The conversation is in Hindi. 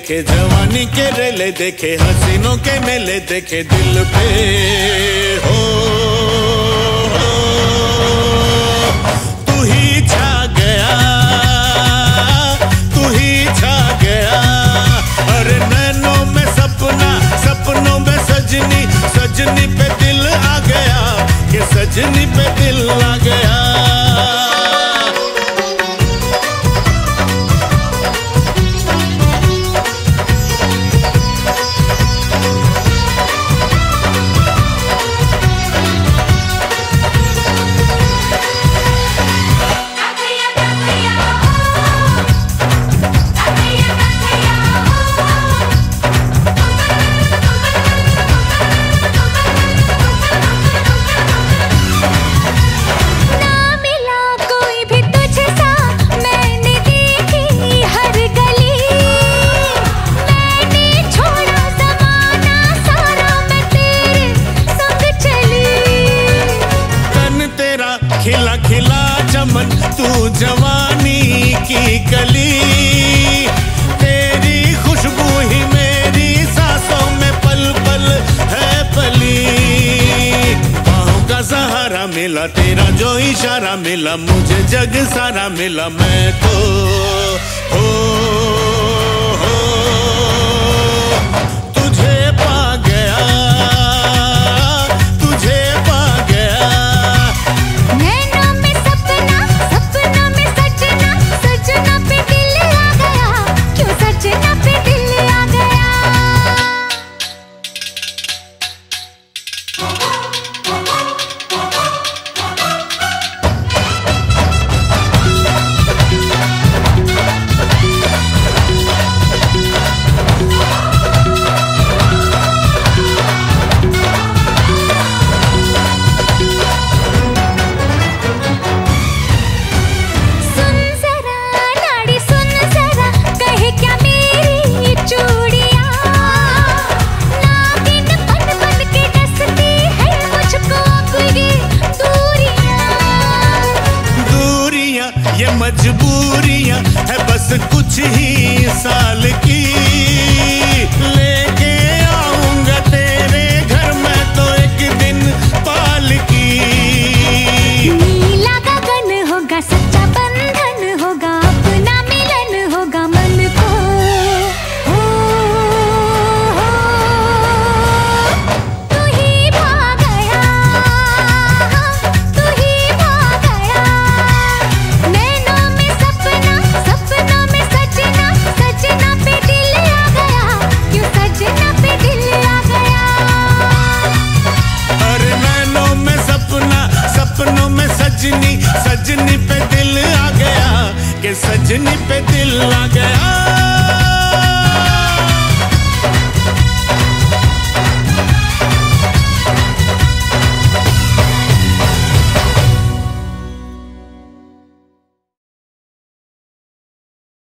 देखे जवानी के रेले देखे हसीनों के मेले देखे दिल पे हो, तू ही छा गया तू ही छा गया। अरे नैनों में सपना सपनों में सजनी सजनी पे दिल आ गया कि सजनी पे दिल आ चमन, तू जवानी की कली। तेरी खुशबू ही मेरी सांसों में पल पल है पली। बाहों का सहारा मिला, तेरा जो इशारा मिला, मुझे जग सारा मिला। मैं तो हो मजबूरियाँ है बस कुछ ही साल की। कि सजनी पे दिल आ गया।